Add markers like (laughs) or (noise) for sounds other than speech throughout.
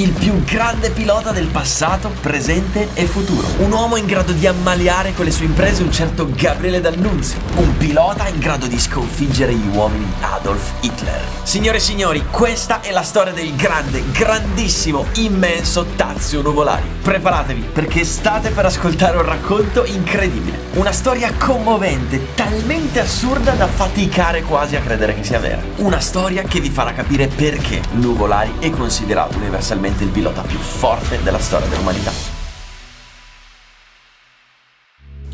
il più grande pilota del passato, presente e futuro. Un uomo in grado di ammaliare con le sue imprese un certo Gabriele D'Annunzio. Un pilota in grado di sconfiggere gli uomini Adolf Hitler. Signore e signori, questa è la storia del grande, grandissimo, immenso Tazio Nuvolari. Preparatevi perché state per ascoltare un racconto incredibile. Una storia commovente, talmente assurda da faticare quasi a credere che sia vera. Una storia che vi farà capire perché Nuvolari è considerato universalmente il pilota più forte della storia dell'umanità.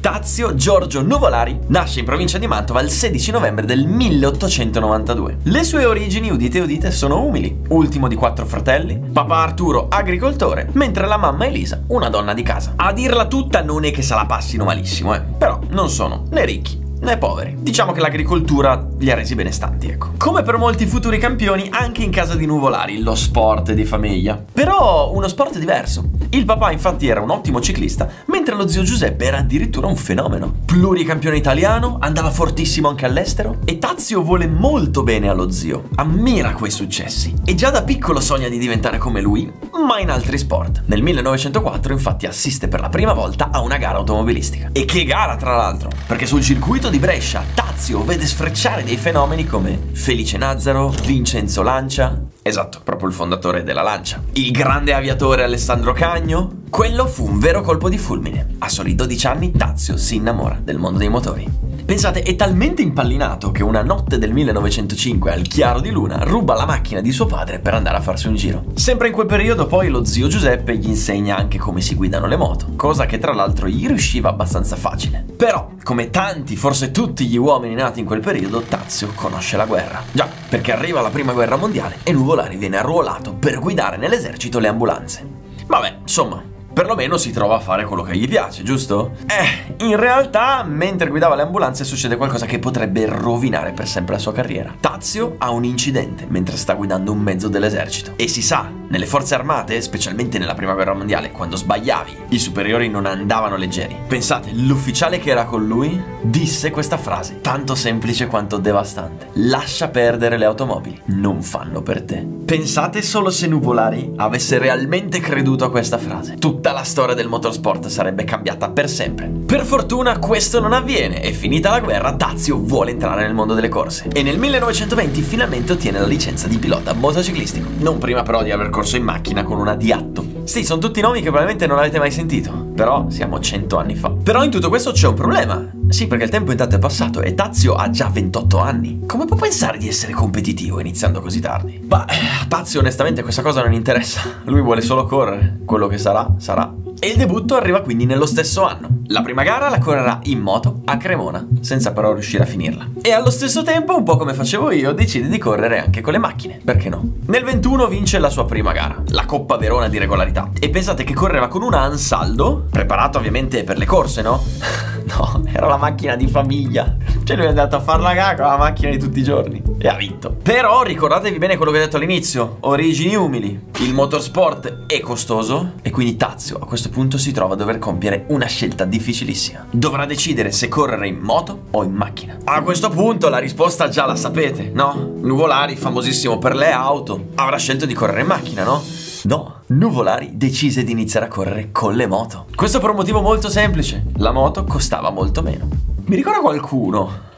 Tazio Giorgio Nuvolari nasce in provincia di Mantova il 16 novembre del 1892. Le sue origini, udite udite, sono umili. Ultimo di quattro fratelli, papà Arturo agricoltore, mentre la mamma Elisa una donna di casa. A dirla tutta non è che se la passino malissimo, eh. Però non sono né ricchi né poveri. Diciamo che l'agricoltura li ha resi benestanti, ecco. Come per molti futuri campioni, anche in casa di Nuvolari, lo sport di famiglia. Però uno sport diverso. Il papà infatti era un ottimo ciclista, mentre lo zio Giuseppe era addirittura un fenomeno. Pluricampione italiano, andava fortissimo anche all'estero e Tazio vuole molto bene allo zio. Ammira quei successi e già da piccolo sogna di diventare come lui, ma in altri sport. Nel 1904 infatti assiste per la prima volta a una gara automobilistica. E che gara tra l'altro, perché sul circuito di Brescia, Tazio vede sfrecciare dei fenomeni come Felice Nazzaro, Vincenzo Lancia, esatto, proprio il fondatore della Lancia, il grande aviatore Alessandro Cagno. Quello fu un vero colpo di fulmine. A soli 12 anni Tazio si innamora del mondo dei motori. Pensate, è talmente impallinato che una notte del 1905 al chiaro di luna ruba la macchina di suo padre per andare a farsi un giro. Sempre in quel periodo poi lo zio Giuseppe gli insegna anche come si guidano le moto, cosa che tra l'altro gli riusciva abbastanza facile. Però, come tanti, forse tutti gli uomini nati in quel periodo, Tazio conosce la guerra. Già, perché arriva la prima guerra mondiale e Nuvolari viene arruolato per guidare nell'esercito le ambulanze. Vabbè, insomma, perlomeno si trova a fare quello che gli piace, giusto? Eh, in realtà, mentre guidava le ambulanze succede qualcosa che potrebbe rovinare per sempre la sua carriera. Tazio ha un incidente mentre sta guidando un mezzo dell'esercito. E si sa, nelle forze armate, specialmente nella prima guerra mondiale, quando sbagliavi, i superiori non andavano leggeri. Pensate, l'ufficiale che era con lui disse questa frase, tanto semplice quanto devastante. Lascia perdere le automobili, non fanno per te. Pensate solo se Nuvolari avesse realmente creduto a questa frase. Tutta la storia del motorsport sarebbe cambiata per sempre. Per fortuna questo non avviene e finita la guerra Tazio vuole entrare nel mondo delle corse. E nel 1920 finalmente ottiene la licenza di pilota motociclistico. Non prima però di aver corso in macchina con una Diatto. Sì, sono tutti nomi che probabilmente non avete mai sentito. Però siamo cento anni fa. Però in tutto questo c'è un problema. Sì, perché il tempo intanto è passato e Tazio ha già 28 anni. Come può pensare di essere competitivo iniziando così tardi? A Tazio onestamente questa cosa non interessa. Lui vuole solo correre. Quello che sarà, sarà. E il debutto arriva quindi nello stesso anno. La prima gara la correrà in moto a Cremona, senza però riuscire a finirla. E allo stesso tempo, un po' come facevo io, decide di correre anche con le macchine. Perché no? Nel 21 vince la sua prima gara, la Coppa Verona di regolarità. E pensate che correva con una Ansaldo, preparato ovviamente per le corse, no? (laughs) no, era la macchina di famiglia. Cioè lui è andato a fare la gara con la macchina di tutti i giorni. E ha vinto. Però ricordatevi bene quello che ho detto all'inizio. Origini umili. Il motorsport è costoso e quindi Tazio a questo punto si trova a dover compiere una scelta difficilissima. Dovrà decidere se correre in moto o in macchina. A questo punto la risposta già la sapete, no? Nuvolari, famosissimo per le auto, avrà scelto di correre in macchina, no? No, Nuvolari decise di iniziare a correre con le moto. Questo per un motivo molto semplice. La moto costava molto meno. Mi ricorda qualcuno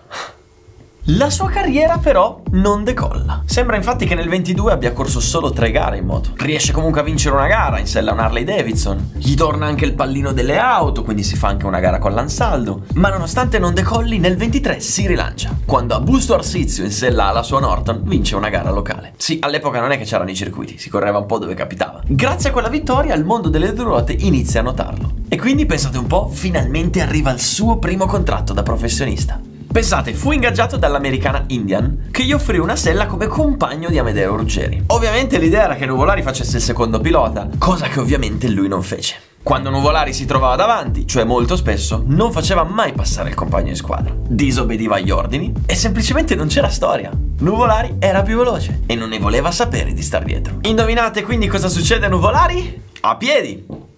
la sua carriera però non decolla. Sembra infatti che nel 22 abbia corso solo tre gare in moto. Riesce comunque a vincere una gara in sella a un Harley Davidson. Gli torna anche il pallino delle auto, quindi si fa anche una gara con l'Ansaldo. Ma nonostante non decolli, nel 23 si rilancia. Quando a Busto Arsizio in sella alla sua Norton vince una gara locale. Sì, all'epoca non è che c'erano i circuiti, si correva un po' dove capitava. Grazie a quella vittoria il mondo delle due ruote inizia a notarlo. E quindi pensate un po', finalmente arriva il suo primo contratto da professionista. Pensate, fu ingaggiato dall'americana Indian che gli offrì una sella come compagno di Amedeo Ruggeri. Ovviamente l'idea era che Nuvolari facesse il secondo pilota, cosa che ovviamente lui non fece. Quando Nuvolari si trovava davanti, cioè molto spesso, non faceva mai passare il compagno in squadra. Disobbediva agli ordini e semplicemente non c'era storia. Nuvolari era più veloce e non ne voleva sapere di star dietro. Indovinate quindi cosa succede a Nuvolari? A piedi!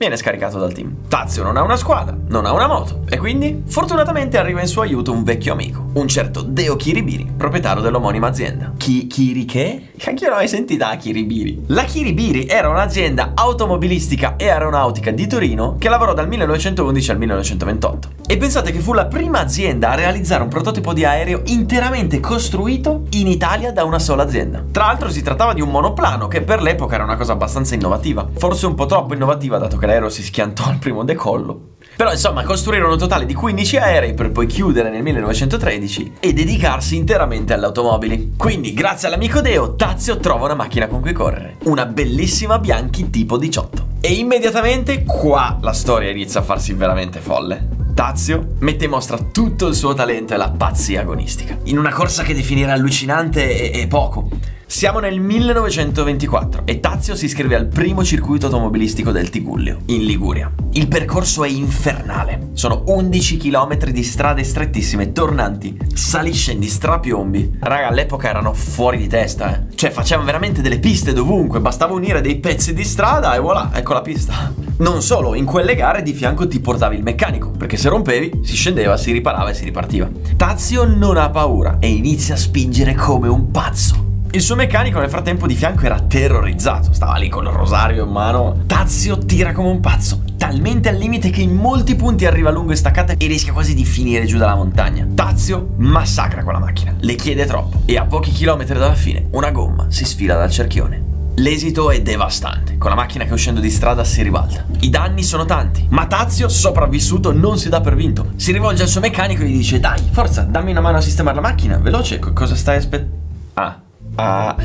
Viene scaricato dal team. Tazio non ha una squadra, non ha una moto e quindi fortunatamente arriva in suo aiuto un vecchio amico, un certo Deo Kiribiri, proprietario dell'omonima azienda. Chi, Kiri che? Anche io non ho mai sentita la Kiribiri. La Kiribiri era un'azienda automobilistica e aeronautica di Torino che lavorò dal 1911 al 1928. E pensate che fu la prima azienda a realizzare un prototipo di aereo interamente costruito in Italia da una sola azienda. Tra l'altro si trattava di un monoplano che per l'epoca era una cosa abbastanza innovativa, forse un po' troppo innovativa dato che l'aereo si schiantò al primo decollo. Però insomma costruirono un totale di 15 aerei per poi chiudere nel 1913 e dedicarsi interamente alle automobili. Quindi grazie all'amico Deo Tazio trova una macchina con cui correre, una bellissima Bianchi tipo 18. E immediatamente qua la storia inizia a farsi veramente folle. Tazio mette in mostra tutto il suo talento e la pazzia agonistica. In una corsa che definire allucinante è, è poco. Siamo nel 1924 e Tazio si iscrive al primo circuito automobilistico del Tigullio, in Liguria. Il percorso è infernale. Sono 11 km di strade strettissime, tornanti, sali scendi, strapiombi. Raga, all'epoca erano fuori di testa, eh. Cioè, facevano veramente delle piste dovunque, bastava unire dei pezzi di strada e voilà, ecco la pista. Non solo, in quelle gare di fianco ti portavi il meccanico, perché se rompevi si scendeva, si riparava e si ripartiva. Tazio non ha paura e inizia a spingere come un pazzo. Il suo meccanico nel frattempo di fianco era terrorizzato, stava lì con il rosario in mano. Tazio tira come un pazzo, talmente al limite che in molti punti arriva lungo e staccata e rischia quasi di finire giù dalla montagna. Tazio massacra quella macchina, le chiede troppo e a pochi chilometri dalla fine una gomma si sfila dal cerchione. L'esito è devastante, con la macchina che uscendo di strada si ribalta. I danni sono tanti, ma Tazio, sopravvissuto, non si dà per vinto. Si rivolge al suo meccanico e gli dice Dai, forza, dammi una mano a sistemare la macchina, veloce, cosa stai aspettando? Ah, Ah,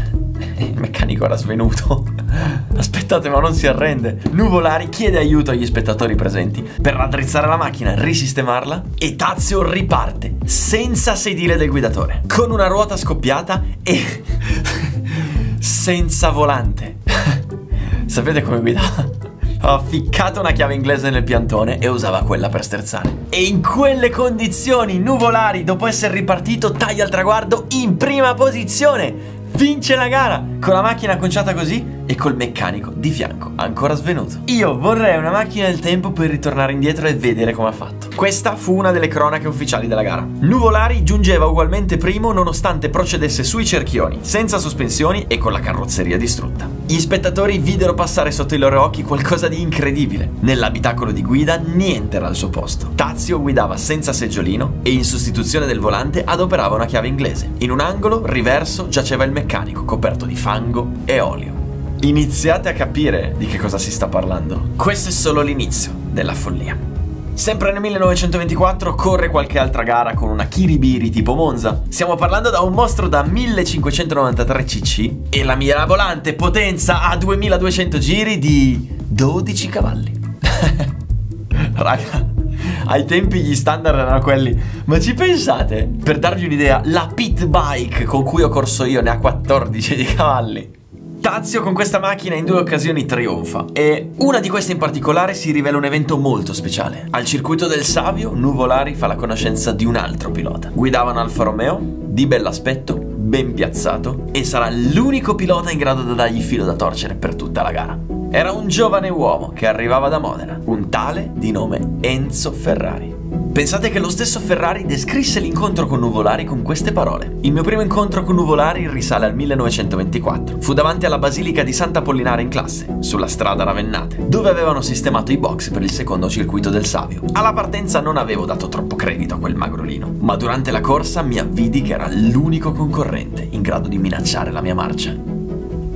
il meccanico era svenuto. (laughs) Aspettate, ma non si arrende. Nuvolari chiede aiuto agli spettatori presenti per raddrizzare la macchina, risistemarla e Tazio riparte senza sedile del guidatore, con una ruota scoppiata e (laughs) senza volante. (laughs) Sapete come guidava? Aveva ficcato una chiave inglese nel piantone e usava quella per sterzare. E in quelle condizioni, Nuvolari, dopo essere ripartito, taglia il traguardo in prima posizione vince la gara con la macchina acconciata così e col meccanico di fianco ancora svenuto. Io vorrei una macchina del tempo per ritornare indietro e vedere come ha fatto. Questa fu una delle cronache ufficiali della gara. Nuvolari giungeva ugualmente primo nonostante procedesse sui cerchioni, senza sospensioni e con la carrozzeria distrutta. Gli spettatori videro passare sotto i loro occhi qualcosa di incredibile. Nell'abitacolo di guida niente era al suo posto. Tazio guidava senza seggiolino e in sostituzione del volante adoperava una chiave inglese. In un angolo, riverso, giaceva il meccanico coperto di fango e olio. Iniziate a capire di che cosa si sta parlando. Questo è solo l'inizio della follia. Sempre nel 1924 corre qualche altra gara con una Kiribiri tipo Monza. Stiamo parlando da un mostro da 1593 cc e la mirabolante potenza a 2200 giri di 12 cavalli. (laughs) Raga, ai tempi gli standard erano quelli. Ma ci pensate? Per darvi un'idea, la pit bike con cui ho corso io ne ha 14 di cavalli. Tazio con questa macchina in due occasioni trionfa e una di queste in particolare si rivela un evento molto speciale. Al circuito del Savio, Nuvolari fa la conoscenza di un altro pilota. Guidavano Alfa Romeo, di bell'aspetto, ben piazzato e sarà l'unico pilota in grado di dargli filo da torcere per tutta la gara. Era un giovane uomo che arrivava da Modena, un tale di nome Enzo Ferrari. Pensate che lo stesso Ferrari descrisse l'incontro con Nuvolari con queste parole. Il mio primo incontro con Nuvolari risale al 1924. Fu davanti alla Basilica di Sant'Apollinare in classe, sulla strada Ravennate, dove avevano sistemato i box per il secondo circuito del Savio. Alla partenza non avevo dato troppo credito a quel magrolino, ma durante la corsa mi avvidi che era l'unico concorrente in grado di minacciare la mia marcia.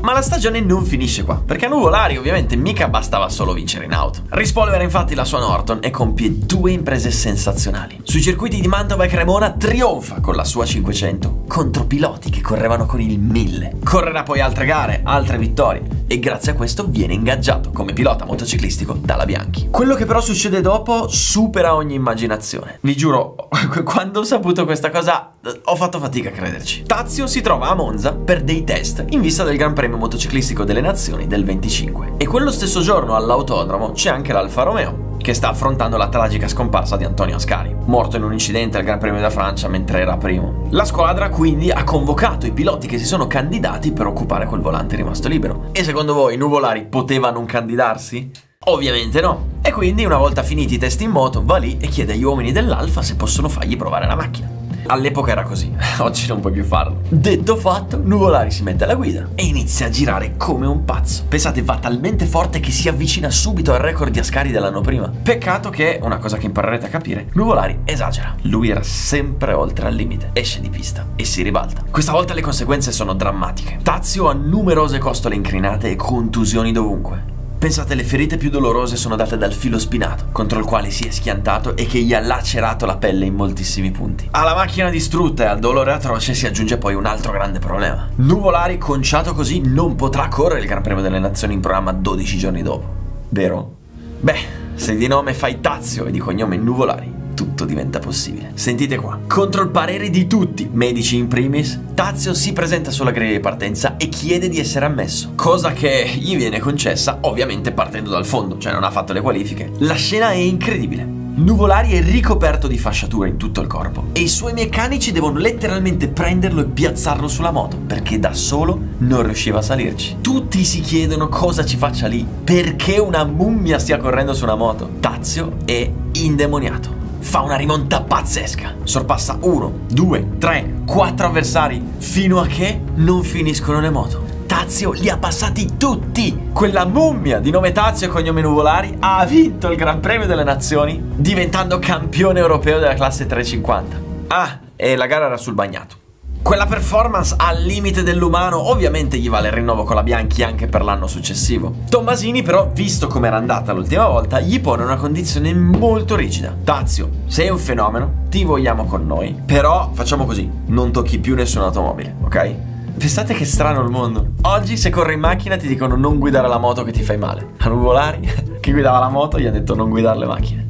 Ma la stagione non finisce qua, perché a Nuvolari ovviamente mica bastava solo vincere in auto. Rispolvera infatti la sua Norton e compie due imprese sensazionali. Sui circuiti di Mantova e Cremona trionfa con la sua 500 contro piloti che correvano con il 1000. Correrà poi altre gare, altre vittorie e grazie a questo viene ingaggiato come pilota motociclistico dalla Bianchi. Quello che però succede dopo supera ogni immaginazione. Vi giuro, (laughs) quando ho saputo questa cosa ho fatto fatica a crederci. Tazio si trova a Monza per dei test in vista del Gran Premio motociclistico delle Nazioni del 25. E quello stesso giorno all'autodromo c'è anche l'Alfa Romeo che sta affrontando la tragica scomparsa di Antonio Ascari, morto in un incidente al Gran Premio da Francia mentre era primo. La squadra quindi ha convocato i piloti che si sono candidati per occupare quel volante rimasto libero. E secondo voi nuvolari potevano non candidarsi? Ovviamente no. E quindi, una volta finiti i test in moto, va lì e chiede agli uomini dell'Alfa se possono fargli provare la macchina. All'epoca era così, (laughs) oggi non puoi più farlo. Detto fatto, Nuvolari si mette alla guida e inizia a girare come un pazzo. Pensate, va talmente forte che si avvicina subito al record di Ascari dell'anno prima. Peccato che, una cosa che imparerete a capire, Nuvolari esagera. Lui era sempre oltre al limite. Esce di pista e si ribalta. Questa volta le conseguenze sono drammatiche. Tazio ha numerose costole incrinate e contusioni dovunque. Pensate le ferite più dolorose sono date dal filo spinato, contro il quale si è schiantato e che gli ha lacerato la pelle in moltissimi punti. Alla macchina distrutta e al dolore atroce si aggiunge poi un altro grande problema. Nuvolari, conciato così, non potrà correre il Gran Premio delle Nazioni in programma 12 giorni dopo. Vero? Beh, se di nome fai Tazio e di cognome Nuvolari, tutto diventa possibile. Sentite qua. Contro il parere di tutti, medici in primis, Tazio si presenta sulla griglia di partenza e chiede di essere ammesso, cosa che gli viene concessa ovviamente partendo dal fondo, cioè non ha fatto le qualifiche. La scena è incredibile. Nuvolari è ricoperto di fasciature in tutto il corpo e i suoi meccanici devono letteralmente prenderlo e piazzarlo sulla moto perché da solo non riusciva a salirci. Tutti si chiedono cosa ci faccia lì, perché una mummia stia correndo su una moto. Tazio è indemoniato fa una rimonta pazzesca. Sorpassa uno, due, tre, quattro avversari fino a che non finiscono le moto. Tazio li ha passati tutti. Quella mummia di nome Tazio e cognome Nuvolari ha vinto il Gran Premio delle Nazioni diventando campione europeo della classe 350. Ah, e la gara era sul bagnato. Quella performance al limite dell'umano ovviamente gli vale il rinnovo con la Bianchi anche per l'anno successivo. Tommasini però, visto come era andata l'ultima volta, gli pone una condizione molto rigida. Tazio, sei un fenomeno, ti vogliamo con noi, però facciamo così, non tocchi più nessuna automobile, ok? Pensate che strano il mondo. Oggi se corri in macchina ti dicono non guidare la moto che ti fai male. A Nuvolari, (laughs) che guidava la moto, gli ha detto non guidare le macchine.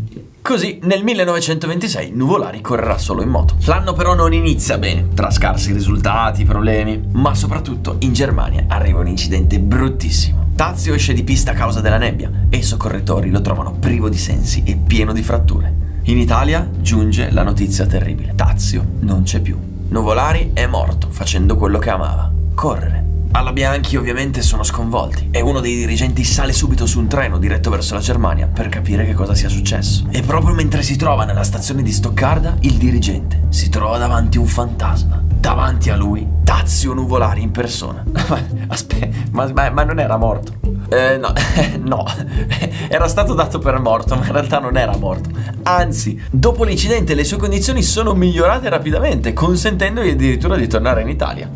Così nel 1926 Nuvolari correrà solo in moto. L'anno però non inizia bene, tra scarsi risultati, problemi, ma soprattutto in Germania arriva un incidente bruttissimo. Tazio esce di pista a causa della nebbia e i soccorritori lo trovano privo di sensi e pieno di fratture. In Italia giunge la notizia terribile. Tazio non c'è più. Nuvolari è morto facendo quello che amava, correre. Alla Bianchi ovviamente sono sconvolti e uno dei dirigenti sale subito su un treno diretto verso la Germania per capire che cosa sia successo. E proprio mentre si trova nella stazione di Stoccarda, il dirigente si trova davanti un fantasma. Davanti a lui, Tazio Nuvolari in persona. (laughs) Aspetta, ma, ma, ma non era morto? Eh, no, (laughs) no, (laughs) era stato dato per morto, ma in realtà non era morto. Anzi, dopo l'incidente le sue condizioni sono migliorate rapidamente, consentendogli addirittura di tornare in Italia.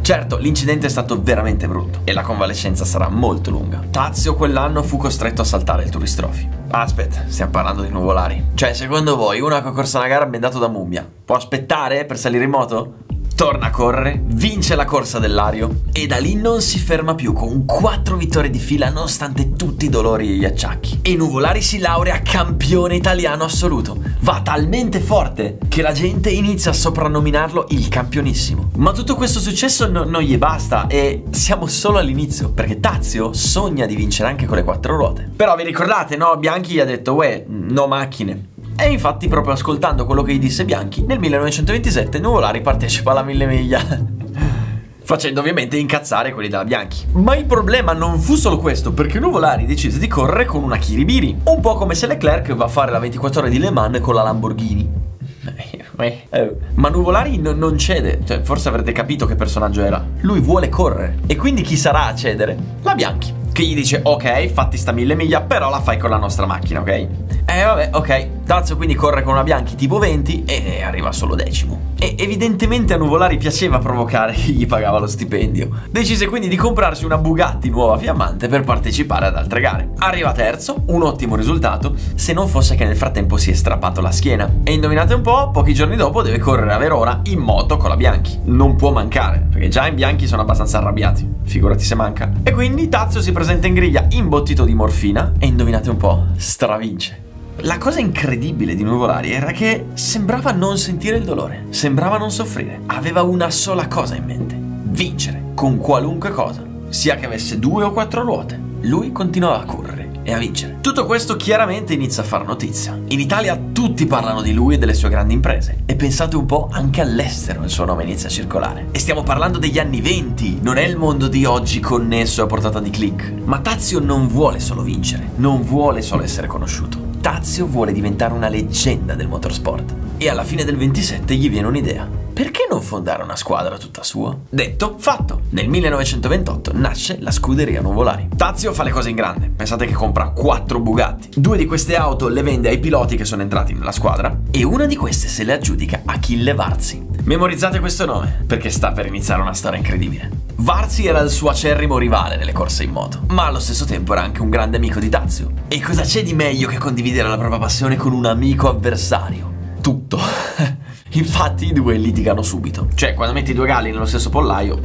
certo, l'incidente è stato veramente brutto e la convalescenza sarà molto lunga. Tazio quell'anno fu costretto a saltare il Tourist Trophy. Aspetta, stiamo parlando di nuvolari. Cioè, secondo voi, uno che ha corso una gara bendato da mummia può aspettare per salire in moto? Torna a correre, vince la corsa dell'Ario e da lì non si ferma più con quattro vittorie di fila nonostante tutti i dolori e gli acciacchi. E Nuvolari si laurea campione italiano assoluto. Va talmente forte che la gente inizia a soprannominarlo il campionissimo. Ma tutto questo successo no, non gli basta e siamo solo all'inizio perché Tazio sogna di vincere anche con le quattro ruote. Però vi ricordate, no? Bianchi gli ha detto, uè, no macchine. E infatti proprio ascoltando quello che gli disse Bianchi, nel 1927 Nuvolari partecipa alla Mille Miglia. (laughs) Facendo ovviamente incazzare quelli della Bianchi. Ma il problema non fu solo questo, perché Nuvolari decise di correre con una Kiribiri. Un po' come se Leclerc va a fare la 24 ore di Le Mans con la Lamborghini. (laughs) Eh, ma Nuvolari non, non cede, cioè, forse avrete capito che personaggio era. Lui vuole correre. E quindi chi sarà a cedere? La Bianchi. Che gli dice, ok, fatti sta mille miglia, però la fai con la nostra macchina, ok? Eh vabbè, ok. Tazio quindi corre con una Bianchi tipo 20 e arriva solo decimo. E evidentemente a Nuvolari piaceva provocare chi gli pagava lo stipendio. Decise quindi di comprarsi una Bugatti nuova fiammante per partecipare ad altre gare. Arriva terzo, un ottimo risultato, se non fosse che nel frattempo si è strappato la schiena. E indovinate un po', pochi giorni dopo deve correre a Verona in moto con la Bianchi. Non può mancare, perché già in Bianchi sono abbastanza arrabbiati. Figurati se manca. E quindi Tazio si presenta in griglia imbottito di morfina e indovinate un po', stravince. La cosa incredibile di Nuvolari era che sembrava non sentire il dolore, sembrava non soffrire. Aveva una sola cosa in mente, vincere con qualunque cosa, sia che avesse due o quattro ruote. Lui continuava a correre e a vincere. Tutto questo chiaramente inizia a far notizia. In Italia tutti parlano di lui e delle sue grandi imprese e pensate un po' anche all'estero il suo nome inizia a circolare. E stiamo parlando degli anni 20, non è il mondo di oggi connesso a portata di click. Ma Tazio non vuole solo vincere, non vuole solo essere conosciuto. Tazio vuole diventare una leggenda del motorsport. E alla fine del 27 gli viene un'idea. Perché non fondare una squadra tutta sua? Detto, fatto. Nel 1928 nasce la scuderia Nuvolari. Tazio fa le cose in grande. Pensate che compra 4 Bugatti. Due di queste auto le vende ai piloti che sono entrati nella squadra e una di queste se le aggiudica Achille Varzi. Memorizzate questo nome, perché sta per iniziare una storia incredibile. Varzi era il suo acerrimo rivale nelle corse in moto, ma allo stesso tempo era anche un grande amico di Tazio. E cosa c'è di meglio che condividere la propria passione con un amico avversario? Tutto. (laughs) Infatti i due litigano subito. Cioè, quando metti due galli nello stesso pollaio,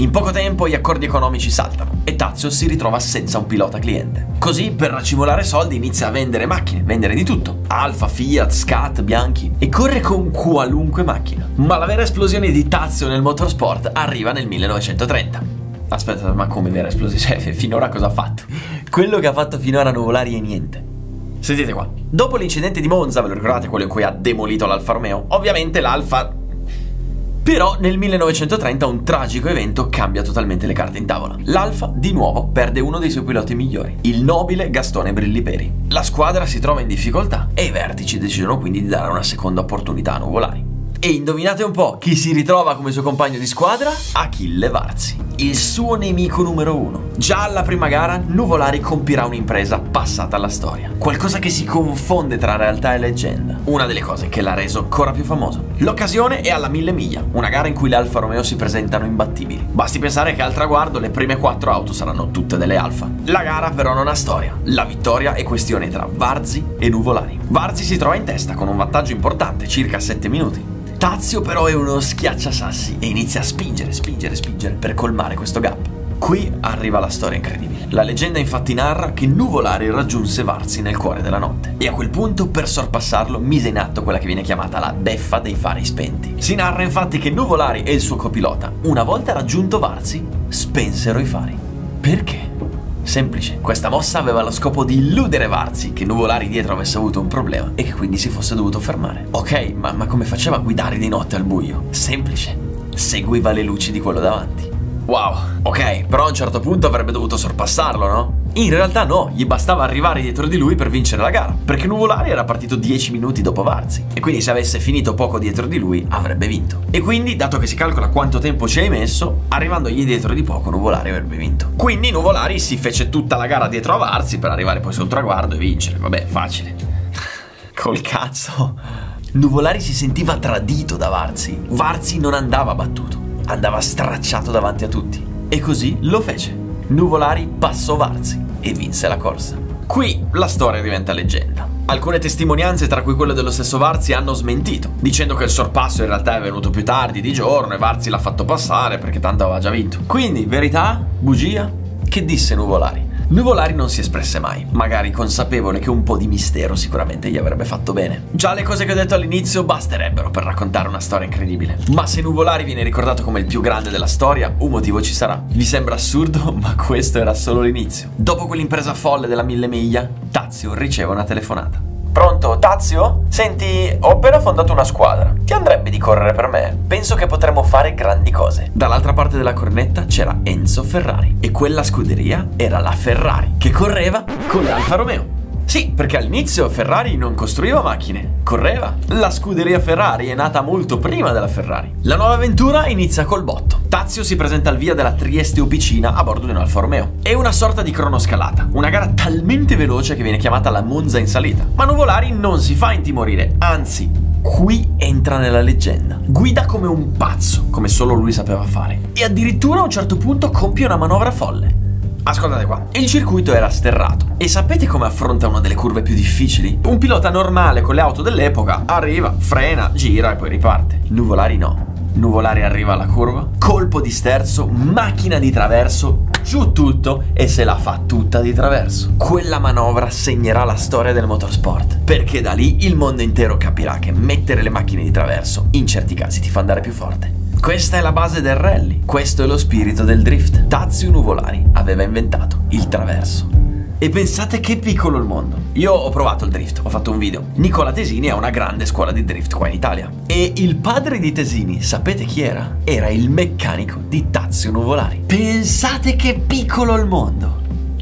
in poco tempo gli accordi economici saltano e Tazio si ritrova senza un pilota cliente. Così, per racimolare soldi, inizia a vendere macchine, vendere di tutto. Alfa, Fiat, Scat, Bianchi e corre con qualunque macchina. Ma la vera esplosione di Tazio nel motorsport arriva nel 1930. Aspetta, ma come vera esplosione? Cioè, finora cosa ha fatto? Quello che ha fatto finora Nuvolari è niente. Sentite qua. Dopo l'incidente di Monza, ve lo ricordate quello in cui ha demolito l'Alfa Romeo? Ovviamente l'Alfa però nel 1930 un tragico evento cambia totalmente le carte in tavola. L'Alfa, di nuovo, perde uno dei suoi piloti migliori, il nobile Gastone Brilliperi. La squadra si trova in difficoltà e i vertici decidono quindi di dare una seconda opportunità a Nuvolari. E indovinate un po' chi si ritrova come suo compagno di squadra? Achille Varzi, il suo nemico numero uno. Già alla prima gara, Nuvolari compirà un'impresa passata alla storia. Qualcosa che si confonde tra realtà e leggenda. Una delle cose che l'ha reso ancora più famoso. L'occasione è alla mille miglia, una gara in cui le Alfa Romeo si presentano imbattibili. Basti pensare che al traguardo le prime quattro auto saranno tutte delle Alfa. La gara però non ha storia. La vittoria è questione tra Varzi e Nuvolari. Varzi si trova in testa con un vantaggio importante, circa 7 minuti. Tazio però è uno schiacciasassi e inizia a spingere, spingere, spingere per colmare questo gap. Qui arriva la storia incredibile. La leggenda infatti narra che Nuvolari raggiunse Varzi nel cuore della notte e a quel punto per sorpassarlo mise in atto quella che viene chiamata la beffa dei fari spenti. Si narra infatti che Nuvolari e il suo copilota, una volta raggiunto Varzi, spensero i fari. Perché? Semplice, questa mossa aveva lo scopo di illudere Varzi che Nuvolari dietro avesse avuto un problema e che quindi si fosse dovuto fermare. Ok, ma, ma come faceva a guidare di notte al buio? Semplice, seguiva le luci di quello davanti. Wow, ok, però a un certo punto avrebbe dovuto sorpassarlo, no? In realtà no, gli bastava arrivare dietro di lui per vincere la gara, perché Nuvolari era partito 10 minuti dopo Varzi, e quindi se avesse finito poco dietro di lui avrebbe vinto. E quindi, dato che si calcola quanto tempo ci hai messo, arrivandogli dietro di poco Nuvolari avrebbe vinto. Quindi Nuvolari si fece tutta la gara dietro a Varzi per arrivare poi sul traguardo e vincere, vabbè, facile. (laughs) Col cazzo. Nuvolari si sentiva tradito da Varzi. Varzi non andava battuto andava stracciato davanti a tutti. E così lo fece. Nuvolari passò Varzi e vinse la corsa. Qui la storia diventa leggenda. Alcune testimonianze, tra cui quelle dello stesso Varzi, hanno smentito, dicendo che il sorpasso in realtà è venuto più tardi di giorno e Varzi l'ha fatto passare perché tanto aveva già vinto. Quindi, verità? Bugia? Che disse Nuvolari? Nuvolari non si espresse mai, magari consapevole che un po' di mistero sicuramente gli avrebbe fatto bene. Già le cose che ho detto all'inizio basterebbero per raccontare una storia incredibile. Ma se Nuvolari viene ricordato come il più grande della storia, un motivo ci sarà. Vi sembra assurdo, (laughs) ma questo era solo l'inizio. Dopo quell'impresa folle della mille miglia, Tazio riceve una telefonata. Pronto, Tazio? Senti, ho appena fondato una squadra. Ti andrebbe di correre per me? Penso che potremmo fare grandi cose. Dall'altra parte della cornetta c'era Enzo Ferrari e quella scuderia era la Ferrari che correva con l'Alfa Romeo. Sì, perché all'inizio Ferrari non costruiva macchine, correva. La scuderia Ferrari è nata molto prima della Ferrari. La nuova avventura inizia col botto. Tazio si presenta al via della Trieste Opicina a bordo di un Alfa Romeo. È una sorta di cronoscalata, una gara talmente veloce che viene chiamata la Monza in salita. Ma Nuvolari non si fa intimorire, anzi, qui entra nella leggenda. Guida come un pazzo, come solo lui sapeva fare. E addirittura a un certo punto compie una manovra folle. Ascoltate qua, il circuito era sterrato e sapete come affronta una delle curve più difficili? Un pilota normale con le auto dell'epoca arriva, frena, gira e poi riparte. Nuvolari no. Nuvolari arriva alla curva, colpo di sterzo, macchina di traverso, giù tutto e se la fa tutta di traverso. Quella manovra segnerà la storia del motorsport, perché da lì il mondo intero capirà che mettere le macchine di traverso in certi casi ti fa andare più forte. Questa è la base del rally, questo è lo spirito del drift. Tazio Nuvolari aveva inventato il traverso. E pensate che piccolo il mondo. Io ho provato il drift, ho fatto un video. Nicola Tesini ha una grande scuola di drift qua in Italia. E il padre di Tesini, sapete chi era? Era il meccanico di Tazio Nuvolari. Pensate che piccolo il mondo.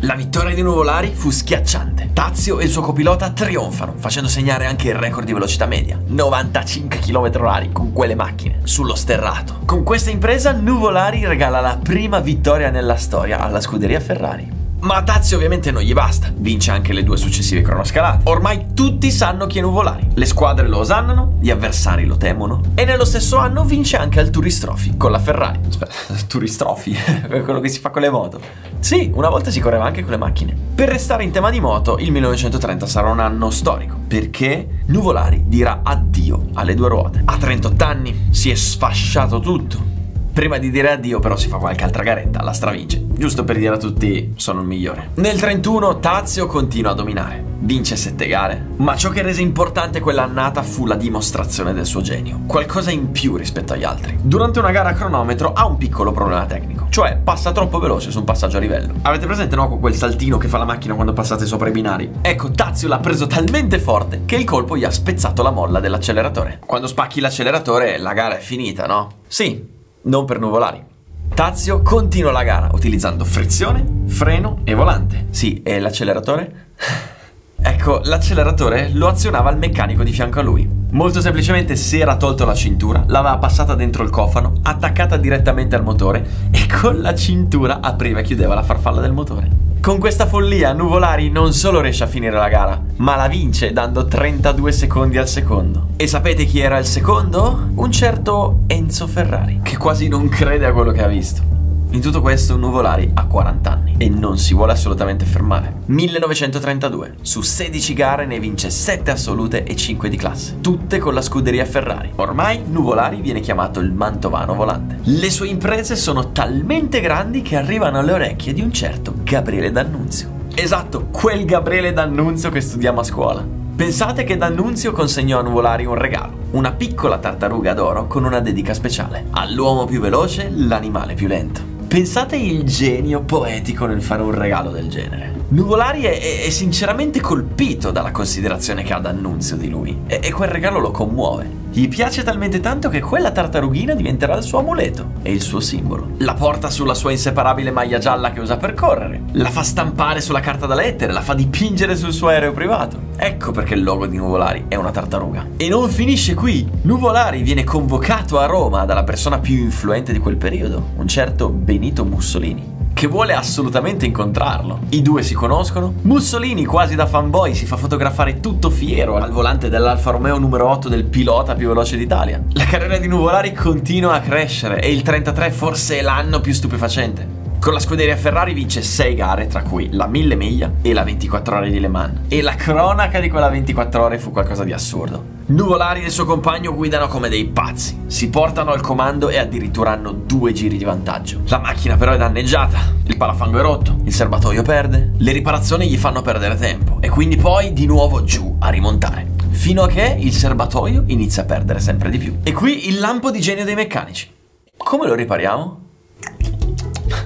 La vittoria di Nuvolari fu schiacciante. Tazio e il suo copilota trionfano, facendo segnare anche il record di velocità media, 95 km/h con quelle macchine, sullo sterrato. Con questa impresa Nuvolari regala la prima vittoria nella storia alla scuderia Ferrari. Ma a Tazio ovviamente non gli basta, vince anche le due successive cronoscalate. Ormai tutti sanno chi è Nuvolari, le squadre lo osannano, gli avversari lo temono e nello stesso anno vince anche al Tourist Trophy con la Ferrari. Aspetta, (laughs) Tourist Trophy, (laughs) quello che si fa con le moto. Sì, una volta si correva anche con le macchine. Per restare in tema di moto, il 1930 sarà un anno storico, perché Nuvolari dirà addio alle due ruote. A 38 anni si è sfasciato tutto Prima di dire addio però si fa qualche altra garetta, la stravince, giusto per dire a tutti sono il migliore. Nel 31 Tazio continua a dominare, vince 7 gare, ma ciò che rese importante quell'annata fu la dimostrazione del suo genio, qualcosa in più rispetto agli altri. Durante una gara a cronometro ha un piccolo problema tecnico, cioè passa troppo veloce su un passaggio a livello. Avete presente no quel saltino che fa la macchina quando passate sopra i binari? Ecco, Tazio l'ha preso talmente forte che il colpo gli ha spezzato la molla dell'acceleratore. Quando spacchi l'acceleratore la gara è finita, no? Sì, non per nuvolari. Tazio continua la gara utilizzando frizione, freno e volante. Sì, e l'acceleratore? (laughs) ecco, l'acceleratore lo azionava il meccanico di fianco a lui. Molto semplicemente si era tolto la cintura, l'aveva passata dentro il cofano, attaccata direttamente al motore e con la cintura apriva e chiudeva la farfalla del motore. Con questa follia Nuvolari non solo riesce a finire la gara, ma la vince dando 32 secondi al secondo. E sapete chi era il secondo? Un certo Enzo Ferrari, che quasi non crede a quello che ha visto. In tutto questo Nuvolari ha 40 anni e non si vuole assolutamente fermare. 1932, su 16 gare ne vince 7 assolute e 5 di classe, tutte con la scuderia Ferrari. Ormai Nuvolari viene chiamato il Mantovano volante. Le sue imprese sono talmente grandi che arrivano alle orecchie di un certo Gabriele D'Annunzio. Esatto, quel Gabriele D'Annunzio che studiamo a scuola. Pensate che D'Annunzio consegnò a Nuvolari un regalo, una piccola tartaruga d'oro con una dedica speciale. All'uomo più veloce, l'animale più lento. Pensate il genio poetico nel fare un regalo del genere. Nuvolari è, è, sinceramente colpito dalla considerazione che ha D'Annunzio di lui e, e quel regalo lo commuove. Gli piace talmente tanto che quella tartarughina diventerà il suo amuleto e il suo simbolo. La porta sulla sua inseparabile maglia gialla che usa per correre, la fa stampare sulla carta da lettere, la fa dipingere sul suo aereo privato. Ecco perché il logo di Nuvolari è una tartaruga. E non finisce qui. Nuvolari viene convocato a Roma dalla persona più influente di quel periodo, un certo Benito Mussolini che vuole assolutamente incontrarlo. I due si conoscono. Mussolini, quasi da fanboy, si fa fotografare tutto fiero al volante dell'Alfa Romeo numero 8 del pilota più veloce d'Italia. La carriera di Nuvolari continua a crescere e il 33 forse è l'anno più stupefacente. Con la scuderia Ferrari vince 6 gare, tra cui la 1000 miglia e la 24 ore di Le Mans. E la cronaca di quella 24 ore fu qualcosa di assurdo. Nuvolari e il suo compagno guidano come dei pazzi, si portano al comando e addirittura hanno due giri di vantaggio. La macchina però è danneggiata, il parafango è rotto, il serbatoio perde, le riparazioni gli fanno perdere tempo e quindi poi di nuovo giù a rimontare. Fino a che il serbatoio inizia a perdere sempre di più. E qui il lampo di genio dei meccanici. Come lo ripariamo?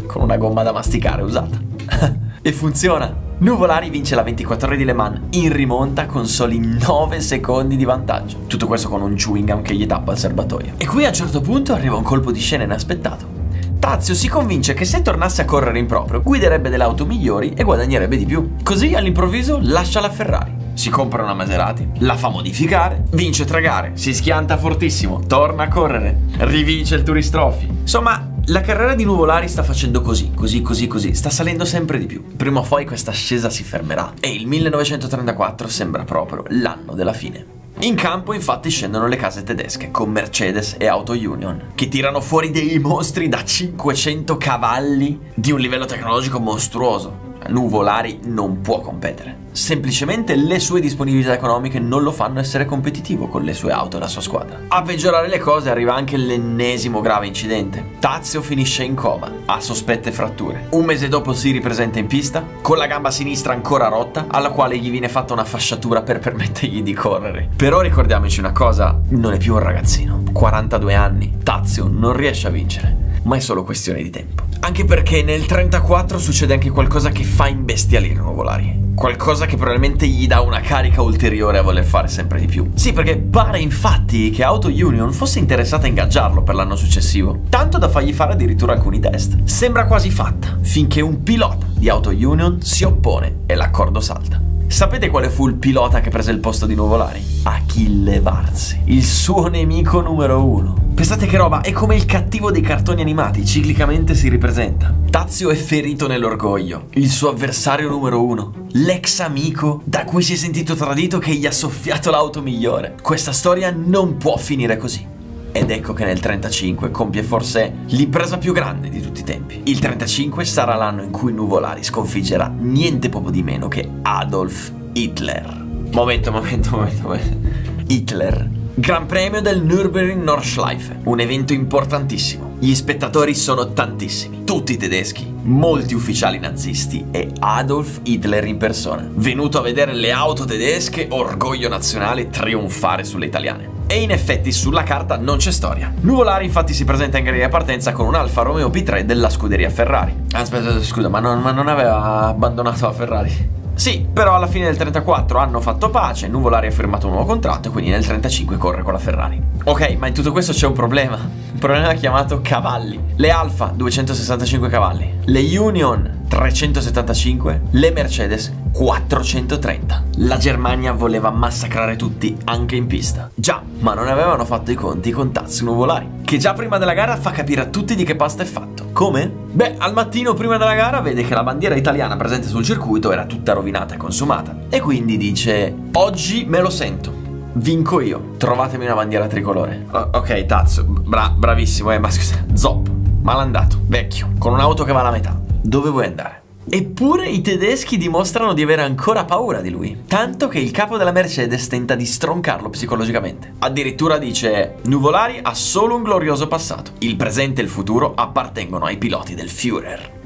Con una gomma da masticare usata. (laughs) e funziona. Nuvolari vince la 24 ore di Le Mans in rimonta con soli 9 secondi di vantaggio. Tutto questo con un chewing gum che gli tappa il serbatoio. E qui a un certo punto arriva un colpo di scena inaspettato. Tazio si convince che se tornasse a correre in proprio guiderebbe delle auto migliori e guadagnerebbe di più. Così all'improvviso lascia la Ferrari. Si compra una Maserati, la fa modificare, vince tre gare, si schianta fortissimo, torna a correre, rivince il Tourist Trophy. Insomma, la carriera di Nuvolari sta facendo così, così, così, così, sta salendo sempre di più. Prima o poi questa ascesa si fermerà e il 1934 sembra proprio l'anno della fine. In campo infatti scendono le case tedesche con Mercedes e Auto Union che tirano fuori dei mostri da 500 cavalli di un livello tecnologico mostruoso. Nuvolari non può competere. Semplicemente le sue disponibilità economiche non lo fanno essere competitivo con le sue auto e la sua squadra. A peggiorare le cose arriva anche l'ennesimo grave incidente. Tazio finisce in coma, ha sospette fratture. Un mese dopo si ripresenta in pista, con la gamba sinistra ancora rotta, alla quale gli viene fatta una fasciatura per permettergli di correre. Però ricordiamoci una cosa, non è più un ragazzino. 42 anni, Tazio non riesce a vincere, ma è solo questione di tempo. Anche perché nel 34 succede anche qualcosa che fa imbestialire Nuvolari. Qualcosa che probabilmente gli dà una carica ulteriore a voler fare sempre di più. Sì, perché pare infatti che Auto Union fosse interessata a ingaggiarlo per l'anno successivo, tanto da fargli fare addirittura alcuni test. Sembra quasi fatta, finché un pilota di Auto Union si oppone e l'accordo salta. Sapete quale fu il pilota che prese il posto di Nuvolari? Achille Varzi, il suo nemico numero uno. Pensate che roba, è come il cattivo dei cartoni animati, ciclicamente si ripresenta. Tazio è ferito nell'orgoglio, il suo avversario numero uno, l'ex amico da cui si è sentito tradito che gli ha soffiato l'auto migliore. Questa storia non può finire così. Ed ecco che nel 35 compie forse l'impresa più grande di tutti i tempi. Il 35 sarà l'anno in cui Nuvolari sconfiggerà niente poco di meno che Adolf Hitler. Momento, momento, momento, momento. Hitler. Gran premio del Nürburgring Nordschleife, un evento importantissimo. Gli spettatori sono tantissimi, tutti tedeschi, molti ufficiali nazisti e Adolf Hitler in persona, venuto a vedere le auto tedesche, orgoglio nazionale, trionfare sulle italiane. E in effetti sulla carta non c'è storia. Nuvolari infatti si presenta in griglia di partenza con un Alfa Romeo P3 della scuderia Ferrari. Aspetta, scusa, ma non, ma non aveva abbandonato la Ferrari? Sì, però alla fine del 34 hanno fatto pace, Nuvolari ha firmato un nuovo contratto e quindi nel 35 corre con la Ferrari. Ok, ma in tutto questo c'è un problema. Problema chiamato cavalli. Le Alfa 265 cavalli, le Union 375, le Mercedes 430. La Germania voleva massacrare tutti, anche in pista. Già, ma non avevano fatto i conti con Tazio Nuvolari, che già prima della gara fa capire a tutti di che pasta è fatto. Come? Beh, al mattino prima della gara vede che la bandiera italiana presente sul circuito era tutta rovinata e consumata. E quindi dice, oggi me lo sento. Vinco io, trovatemi una bandiera tricolore. O- ok, Tazio, bra- bravissimo, eh, ma scusa, zoppo, malandato, vecchio, con un'auto che va alla metà. Dove vuoi andare? Eppure i tedeschi dimostrano di avere ancora paura di lui, tanto che il capo della Mercedes tenta di stroncarlo psicologicamente. Addirittura dice: Nuvolari ha solo un glorioso passato. Il presente e il futuro appartengono ai piloti del Führer.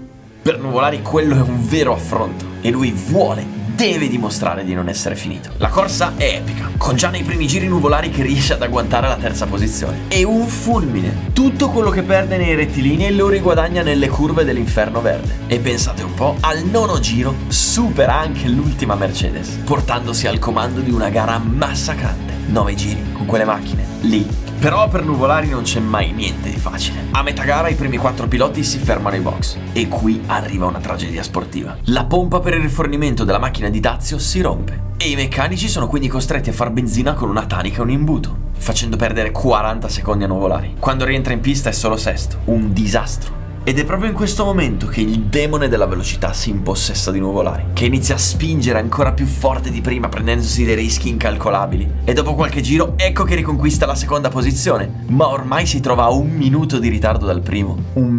Per Nuvolari quello è un vero affronto e lui vuole deve dimostrare di non essere finito. La corsa è epica, con già nei primi giri nuvolari che riesce ad agguantare la terza posizione. E un fulmine. Tutto quello che perde nei rettilinei lo riguadagna nelle curve dell'inferno verde. E pensate un po', al nono giro supera anche l'ultima Mercedes, portandosi al comando di una gara massacrante. Nove giri con quelle macchine, lì però per Nuvolari non c'è mai niente di facile. A metà gara i primi quattro piloti si fermano ai box e qui arriva una tragedia sportiva. La pompa per il rifornimento della macchina di Tazio si rompe e i meccanici sono quindi costretti a far benzina con una tanica e un imbuto, facendo perdere 40 secondi a Nuvolari. Quando rientra in pista è solo sesto, un disastro. Ed è proprio in questo momento che il demone della velocità si impossessa di Nuvolari, che inizia a spingere ancora più forte di prima prendendosi dei rischi incalcolabili. E dopo qualche giro ecco che riconquista la seconda posizione, ma ormai si trova a un minuto di ritardo dal primo. Un.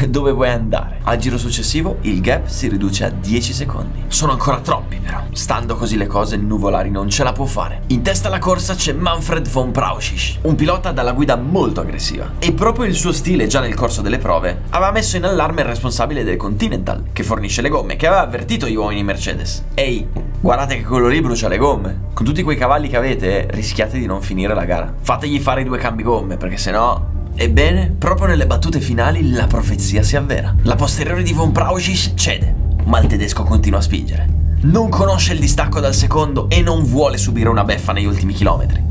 (laughs) Dove vuoi andare? Al giro successivo il gap si riduce a 10 secondi. Sono ancora troppi però. Stando così le cose Nuvolari non ce la può fare. In testa alla corsa c'è Manfred von Prauschich, un pilota dalla guida molto aggressiva. E proprio il suo stile già nel corso delle prove aveva messo in allarme il responsabile del Continental, che fornisce le gomme, che aveva avvertito gli uomini Mercedes. Ehi, guardate che quello lì brucia le gomme. Con tutti quei cavalli che avete, rischiate di non finire la gara. Fategli fare i due cambi gomme, perché sennò Ebbene, proprio nelle battute finali la profezia si avvera. La posteriore di Von Prauschich cede, ma il tedesco continua a spingere. Non conosce il distacco dal secondo e non vuole subire una beffa negli ultimi chilometri.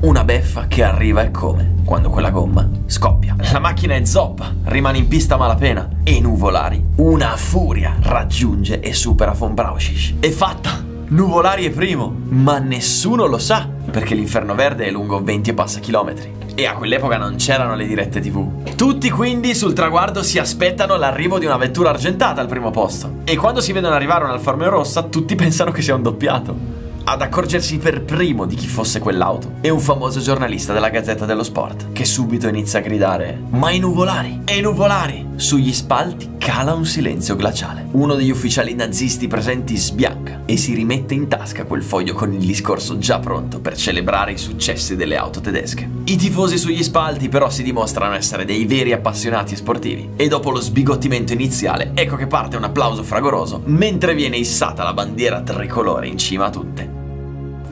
Una beffa che arriva e come, quando quella gomma scoppia. La macchina è zoppa, rimane in pista a malapena e Nuvolari, una furia, raggiunge e supera Von Brauschich. È fatta! Nuvolari è primo, ma nessuno lo sa, perché l'inferno verde è lungo 20 e passa chilometri. E a quell'epoca non c'erano le dirette tv. Tutti quindi sul traguardo si aspettano l'arrivo di una vettura argentata al primo posto. E quando si vedono arrivare un Alfa Romeo rossa, tutti (laughs) pensano che sia un doppiato ad accorgersi per primo di chi fosse quell'auto è un famoso giornalista della Gazzetta dello Sport, che subito inizia a gridare Ma i nuvolari! E i nuvolari! Sugli spalti cala un silenzio glaciale. Uno degli ufficiali nazisti presenti sbianca e si rimette in tasca quel foglio con il discorso già pronto per celebrare i successi delle auto tedesche. I tifosi sugli spalti però si dimostrano essere dei veri appassionati sportivi e dopo lo sbigottimento iniziale ecco che parte un applauso fragoroso mentre viene issata la bandiera tricolore in cima a tutte.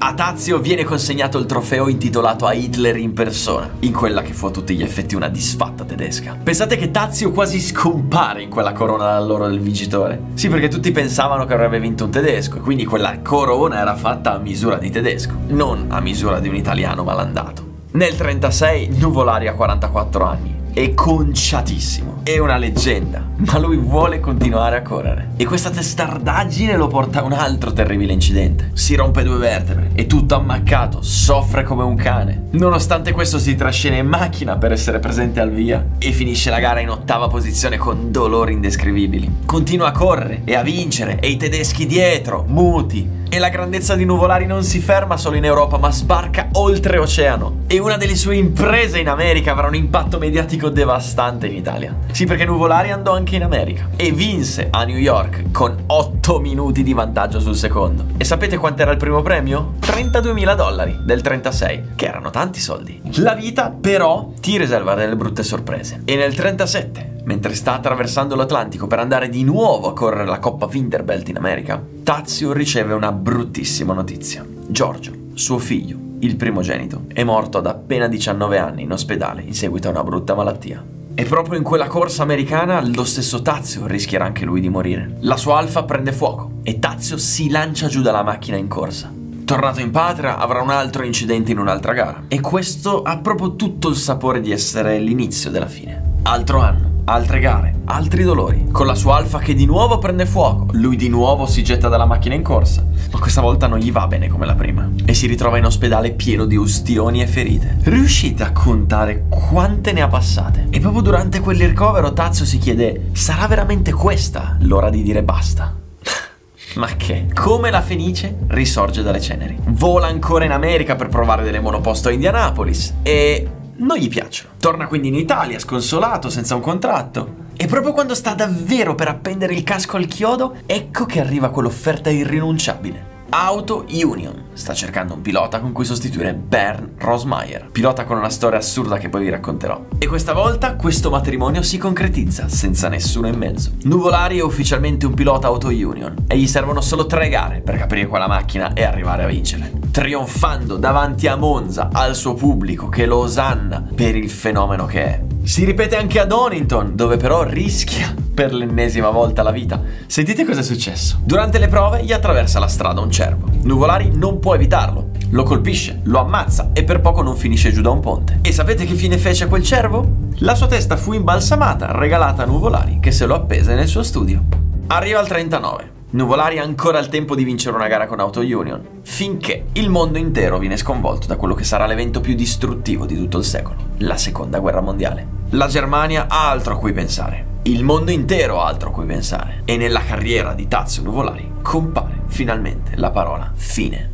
A Tazio viene consegnato il trofeo intitolato a Hitler in persona, in quella che fu a tutti gli effetti una disfatta tedesca. Pensate che Tazio quasi scompare in quella corona dall'oro del vincitore? Sì, perché tutti pensavano che avrebbe vinto un tedesco, e quindi quella corona era fatta a misura di tedesco, non a misura di un italiano malandato. Nel 36 Nuvolari ha 44 anni è conciatissimo, è una leggenda, ma lui vuole continuare a correre. E questa testardaggine lo porta a un altro terribile incidente. Si rompe due vertebre, è tutto ammaccato, soffre come un cane. Nonostante questo si trascina in macchina per essere presente al via e finisce la gara in ottava posizione con dolori indescrivibili. Continua a correre e a vincere e i tedeschi dietro, muti, e la grandezza di Nuvolari non si ferma solo in Europa, ma sbarca oltreoceano. E una delle sue imprese in America avrà un impatto mediatico devastante in Italia. Sì, perché Nuvolari andò anche in America e vinse a New York con 8 minuti di vantaggio sul secondo. E sapete quant'era il primo premio? 32.000 dollari del 36, che erano tanti soldi. La vita, però, ti riserva delle brutte sorprese. E nel 37 mentre sta attraversando l'Atlantico per andare di nuovo a correre la Coppa Winterbelt in America, Tazio riceve una bruttissima notizia. Giorgio, suo figlio, il primogenito, è morto ad appena 19 anni in ospedale in seguito a una brutta malattia. E proprio in quella corsa americana lo stesso Tazio rischierà anche lui di morire. La sua Alfa prende fuoco e Tazio si lancia giù dalla macchina in corsa. Tornato in patria avrà un altro incidente in un'altra gara. E questo ha proprio tutto il sapore di essere l'inizio della fine. Altro anno altre gare, altri dolori, con la sua Alfa che di nuovo prende fuoco, lui di nuovo si getta dalla macchina in corsa, ma questa volta non gli va bene come la prima e si ritrova in ospedale pieno di ustioni e ferite. Riuscite a contare quante ne ha passate? E proprio durante quel ricovero Tazio si chiede, sarà veramente questa l'ora di dire basta? (laughs) Ma che? Come la Fenice risorge dalle ceneri. Vola ancora in America per provare delle monoposto a Indianapolis e non gli piacciono. Torna quindi in Italia, sconsolato, senza un contratto. E proprio quando sta davvero per appendere il casco al chiodo, ecco che arriva quell'offerta irrinunciabile. Auto Union sta cercando un pilota con cui sostituire Bern Rosmeyer, pilota con una storia assurda che poi vi racconterò. E questa volta questo matrimonio si concretizza senza nessuno in mezzo. Nuvolari è ufficialmente un pilota Auto Union e gli servono solo tre gare per capire quella macchina e arrivare a vincere. Trionfando davanti a Monza, al suo pubblico che lo osanna per il fenomeno che è. Si ripete anche ad Donington, dove però rischia per l'ennesima volta la vita. Sentite cosa è successo. Durante le prove gli attraversa la strada un cervo. Nuvolari non può evitarlo. Lo colpisce, lo ammazza e per poco non finisce giù da un ponte. E sapete che fine fece quel cervo? La sua testa fu imbalsamata, regalata a Nuvolari, che se lo appese nel suo studio. Arriva al 39. Nuvolari ha ancora il tempo di vincere una gara con Auto Union, finché il mondo intero viene sconvolto da quello che sarà l'evento più distruttivo di tutto il secolo, la seconda guerra mondiale. La Germania ha altro a cui pensare, il mondo intero ha altro a cui pensare, e nella carriera di Tazio Nuvolari compare finalmente la parola fine.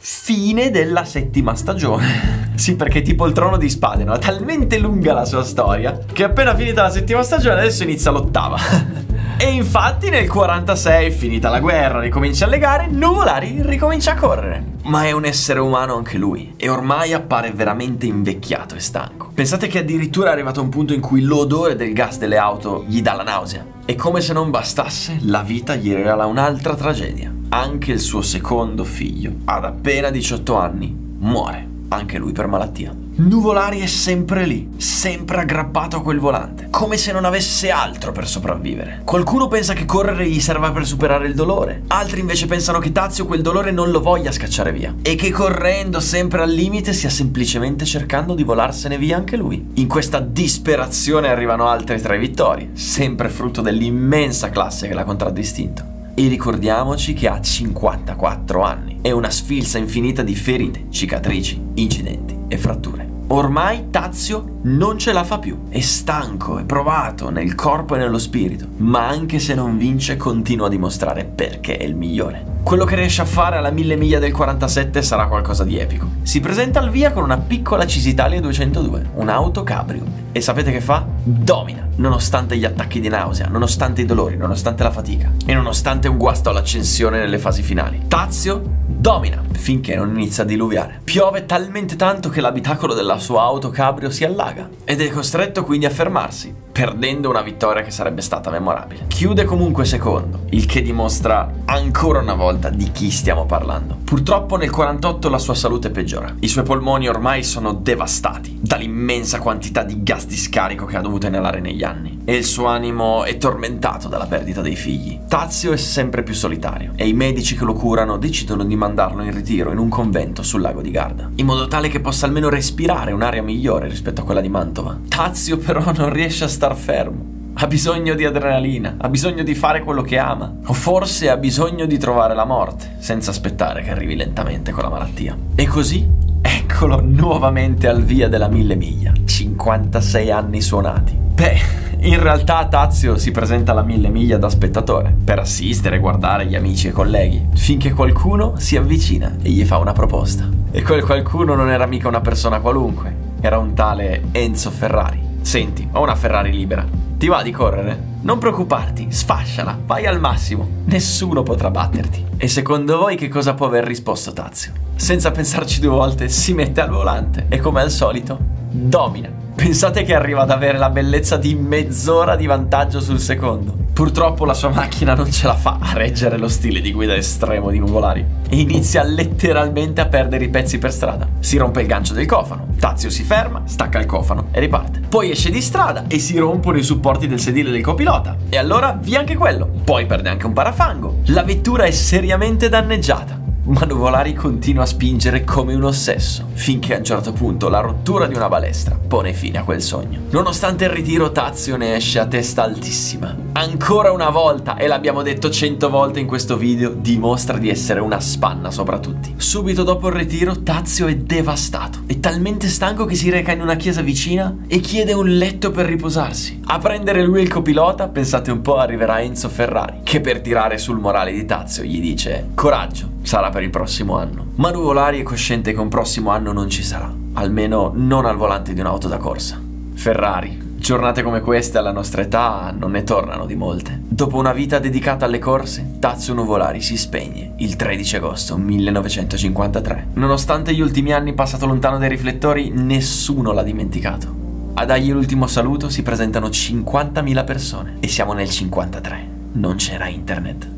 Fine della settima stagione. (laughs) sì, perché tipo il trono di spade, no? È talmente lunga la sua storia che appena finita la settima stagione adesso inizia l'ottava. (laughs) E infatti nel 46, finita la guerra, ricomincia a legare, Nuvolari ricomincia a correre. Ma è un essere umano anche lui e ormai appare veramente invecchiato e stanco. Pensate che addirittura è arrivato a un punto in cui l'odore del gas delle auto gli dà la nausea. E come se non bastasse, la vita gli regala un'altra tragedia. Anche il suo secondo figlio, ad appena 18 anni, muore, anche lui per malattia. Nuvolari è sempre lì, sempre aggrappato a quel volante, come se non avesse altro per sopravvivere. Qualcuno pensa che correre gli serva per superare il dolore, altri invece pensano che Tazio quel dolore non lo voglia scacciare via e che correndo sempre al limite stia semplicemente cercando di volarsene via anche lui. In questa disperazione arrivano altre tre vittorie, sempre frutto dell'immensa classe che l'ha contraddistinto. E ricordiamoci che ha 54 anni e una sfilza infinita di ferite, cicatrici, incidenti e fratture. Ormai Tazio non ce la fa più, è stanco, è provato nel corpo e nello spirito, ma anche se non vince continua a dimostrare perché è il migliore. Quello che riesce a fare alla mille miglia del 47 sarà qualcosa di epico. Si presenta al via con una piccola Cisitalia 202, un'auto cabrio. E sapete che fa? Domina, nonostante gli attacchi di nausea, nonostante i dolori, nonostante la fatica e nonostante un guasto all'accensione nelle fasi finali. Tazio domina finché non inizia a diluviare. Piove talmente tanto che l'abitacolo della sua auto cabrio si allaga ed è costretto quindi a fermarsi perdendo una vittoria che sarebbe stata memorabile. Chiude comunque secondo, il che dimostra ancora una volta di chi stiamo parlando. Purtroppo nel 48 la sua salute peggiora. I suoi polmoni ormai sono devastati dall'immensa quantità di gas di scarico che ha dovuto inalare negli anni e il suo animo è tormentato dalla perdita dei figli. Tazio è sempre più solitario e i medici che lo curano decidono di mandarlo in ritiro in un convento sul lago di Garda, in modo tale che possa almeno respirare un'aria migliore rispetto a quella di Mantova. Tazio però non riesce a star fermo. Ha bisogno di adrenalina, ha bisogno di fare quello che ama, o forse ha bisogno di trovare la morte, senza aspettare che arrivi lentamente con la malattia. E così, eccolo nuovamente al via della mille miglia, 56 anni suonati. Beh, in realtà Tazio si presenta alla mille miglia da spettatore, per assistere e guardare gli amici e colleghi, finché qualcuno si avvicina e gli fa una proposta. E quel qualcuno non era mica una persona qualunque, era un tale Enzo Ferrari. Senti, ho una Ferrari libera. Ti va di correre? Non preoccuparti, sfasciala, vai al massimo. Nessuno potrà batterti. E secondo voi che cosa può aver risposto Tazio? Senza pensarci due volte, si mette al volante e come al solito, domina. Pensate che arriva ad avere la bellezza di mezz'ora di vantaggio sul secondo. Purtroppo la sua macchina non ce la fa a reggere lo stile di guida estremo di Nuvolari e inizia letteralmente a perdere i pezzi per strada. Si rompe il gancio del cofano, Tazio si ferma, stacca il cofano e riparte. Poi esce di strada e si rompono i supporti del sedile del copilota. E allora via anche quello. Poi perde anche un parafango. La vettura è seriamente danneggiata ma Nuvolari continua a spingere come un ossesso, finché a un certo punto la rottura di una balestra pone fine a quel sogno. Nonostante il ritiro, Tazio ne esce a testa altissima. Ancora una volta, e l'abbiamo detto cento volte in questo video, dimostra di essere una spanna sopra tutti. Subito dopo il ritiro, Tazio è devastato. È talmente stanco che si reca in una chiesa vicina e chiede un letto per riposarsi. A prendere lui il copilota, pensate un po', arriverà Enzo Ferrari, che per tirare sul morale di Tazio gli dice coraggio, sarà per il prossimo anno. Ma Nuvolari è cosciente che un prossimo anno non ci sarà, almeno non al volante di un'auto da corsa. Ferrari, giornate come queste alla nostra età non ne tornano di molte. Dopo una vita dedicata alle corse, Tazio Nuvolari si spegne il 13 agosto 1953. Nonostante gli ultimi anni passato lontano dai riflettori, nessuno l'ha dimenticato. A dargli l'ultimo saluto si presentano 50.000 persone e siamo nel 53. Non c'era internet.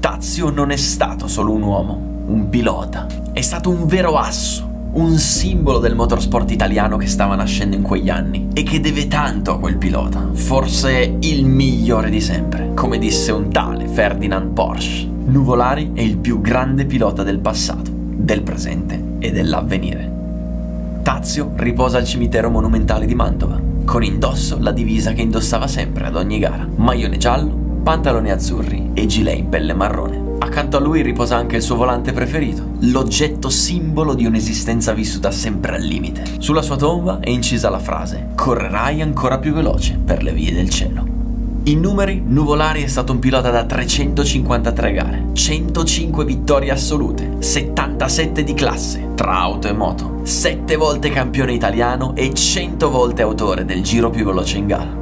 Tazio non è stato solo un uomo, un pilota, è stato un vero asso, un simbolo del motorsport italiano che stava nascendo in quegli anni e che deve tanto a quel pilota, forse il migliore di sempre, come disse un tale Ferdinand Porsche. Nuvolari è il più grande pilota del passato, del presente e dell'avvenire. Tazio riposa al cimitero monumentale di Mantova, con indosso la divisa che indossava sempre ad ogni gara, maglione giallo, pantaloni azzurri e gilet in pelle marrone. Accanto a lui riposa anche il suo volante preferito, l'oggetto simbolo di un'esistenza vissuta sempre al limite. Sulla sua tomba è incisa la frase Correrai ancora più veloce per le vie del cielo. In numeri, Nuvolari è stato un pilota da 353 gare, 105 vittorie assolute, 77 di classe, tra auto e moto, 7 volte campione italiano e 100 volte autore del giro più veloce in gara.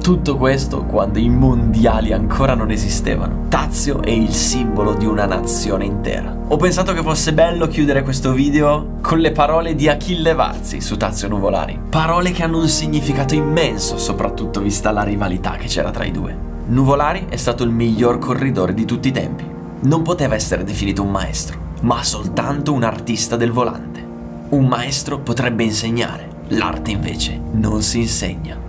Tutto questo quando i mondiali ancora non esistevano. Tazio è il simbolo di una nazione intera. Ho pensato che fosse bello chiudere questo video con le parole di Achille Varzi su Tazio Nuvolari. Parole che hanno un significato immenso, soprattutto vista la rivalità che c'era tra i due. Nuvolari è stato il miglior corridore di tutti i tempi. Non poteva essere definito un maestro, ma soltanto un artista del volante. Un maestro potrebbe insegnare, l'arte invece non si insegna.